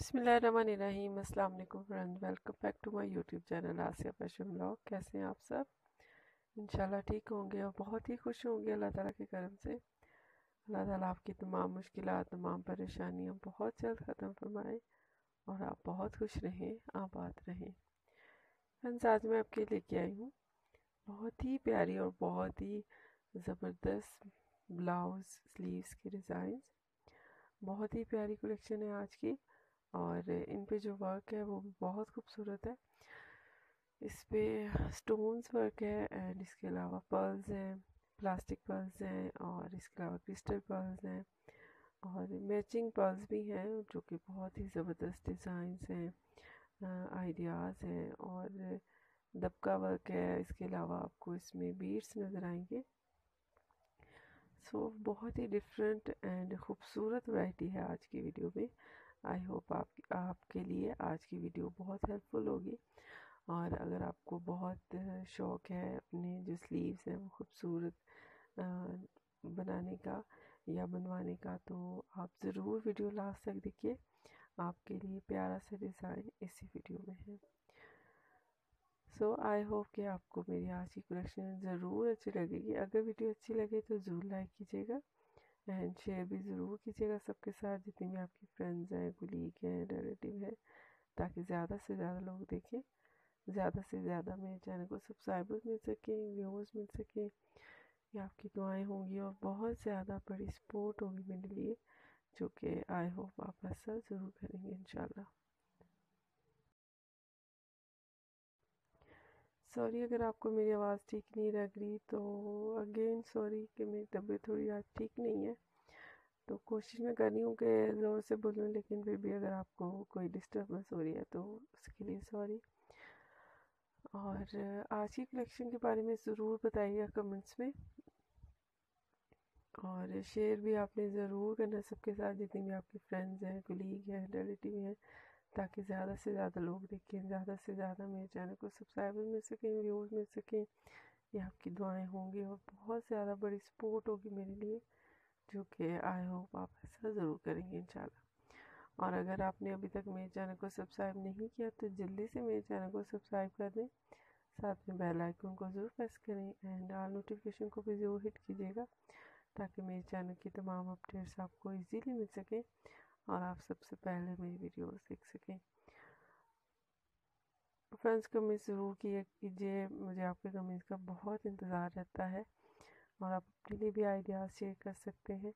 بسم اللہ الرحمن الرحیم، السلام علیکم friend welcome back to my YouTube channel Asiya fashion blog کیسے ہیں آپ سب؟ انشاءاللہ ٹھیک ہوں گے اور بہت ہی خوش ہوں گے اللہ تعالیٰ کے کرم سے۔ اللہ تعالیٰ آپ کی تمام مشکلات، تمام پریشانیاں بہت جلد ختم فرمائیں اور آپ بہت خوش رہیں، آباد رہیں۔ فرینڈز آج میں آپ کے لے کے آئی ہوں بہت ہی پیاری اور بہت ہی زبردست بلاؤز سلیوز کی ڈیزائنز بہت ہی پیاری کلیکشن ہے آج کی۔ اور ان پہ جو ورک ہے وہ بہت خوبصورت ہے۔ اس پہ سٹونز ورک ہے اینڈ اس کے علاوہ پرلز ہیں پلاسٹک پرلز ہیں اور اس کے علاوہ کرسٹل پرلز ہیں۔ اور میچنگ پرلز بھی ہیں جو کہ بہت ہی زبردست ڈیزائنز ہیں آئیڈیاز ہیں۔ اور دبکا ورک ہے، اس کے علاوہ آپ کو اس میں بیٹس نظر آئیں گے۔ سو بہت ہی ڈفرینٹ اینڈ خوبصورت ورائٹی ہے آج کی ویڈیو میں۔ آئی ہوپ آپ آپ کے لیے آج کی ویڈیو بہت ہیلپ فل ہوگی۔ اور اگر آپ کو بہت شوق ہے اپنے جو سلیوز ہیں وہ خوبصورت بنانے کا یا بنوانے کا، تو آپ ضرور ویڈیو لاسٹ تک دیکھیے۔ آپ کے لیے پیارا سا ڈیزائن اسی ویڈیو میں ہے۔ سو آئی ہوپ کہ آپ کو میری آج کی کلیکشن ضرور اچھی لگے گی۔ اگر ویڈیو اچھی لگے تو ضرور لائک کیجیے گا۔ اینڈ شیئر بھی ضرور کیجیے گا، سب کے ساتھ جتنی بھی آپ کی فرینڈز ہیں کلیگ ہیں ریلیٹیو ہیں، تاکہ زیادہ سے زیادہ لوگ دیکھیں، زیادہ سے زیادہ میرے چینل کو سبسکرائبر مل سکیں ویورز مل سکیں۔ یا آپ کی دعائیں ہوں گی اور بہت زیادہ بڑی سپورٹ ہوگی میرے لیے، جو کہ آئی ہوپ آپ ایسا ضرور کریں گے انشاءاللہ۔ سوری، اگر آپ کو میری آواز ٹھیک نہیں لگ رہی تو اگین سوری کہ میری طبیعت تھوڑی آج ٹھیک نہیں ہے۔ تو کوشش میں کر رہی ہوں کہ زور سے بولوں، لیکن پھر بھی اگر آپ کو کوئی ڈسٹربنس ہو رہی ہے تو اس کے لیے سوری۔ اور آج کی کلیکشن کے بارے میں ضرور بتائیے گا کمنٹس میں۔ اور شیئر بھی آپ نے ضرور کرنا، سب کے ساتھ جتنی بھی آپ کی فرینڈز ہیں کلیگ ہیں ریلیٹیو ہیں تاکہ زیادہ سے زیادہ لوگ دیکھیں، زیادہ سے زیادہ میرے چینل کو سبسکرائبر مل سکیں، ویوز مل سکیں۔ یہ آپ کی دعائیں ہوں گی اور بہت زیادہ بڑی سپورٹ ہوگی میرے لیے، جو کہ آئی ہوپ آپ ایسا ضرور کریں گے انشاءاللہ۔ اور اگر آپ نے ابھی تک میرے چینل کو سبسکرائب نہیں کیا تو جلدی سے میرے چینل کو سبسکرائب کر دیں۔ ساتھ میں بیل آئیکن کو ضرور پریس کریں اینڈ آل نوٹیفیکیشن کو بھی ضرور ہٹ کیجیے گا، تاکہ میرے چینل کی تمام اپڈیٹس آپ کو ایزیلی مل سکیں۔ اور آپ سب سے پہلے میری ویڈیوز دیکھ سکیں۔ فرینڈس کمنٹ ضرور کیا کیجیے مجھے آپ کے کمنٹس کا بہت انتظار رہتا ہے اور آپ اپنے لیے بھی آئیڈیاز شیئر کر سکتے ہیں۔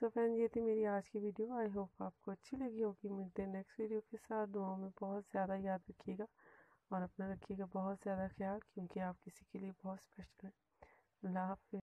سو فرینڈ یہ تھی میری آج کی ویڈیو۔ آئی ہوپ آپ کو اچھی لگی ہوگی۔ ملتے ہیں نیکسٹ ویڈیو کے ساتھ دعاؤں میں بہت زیادہ یاد رکھیے گا اور اپنا رکھیے گا بہت زیادہ خیال، کیونکہ آپ کسی کے لیے بہت اسپیشل ہیں۔ اللہ حافظ۔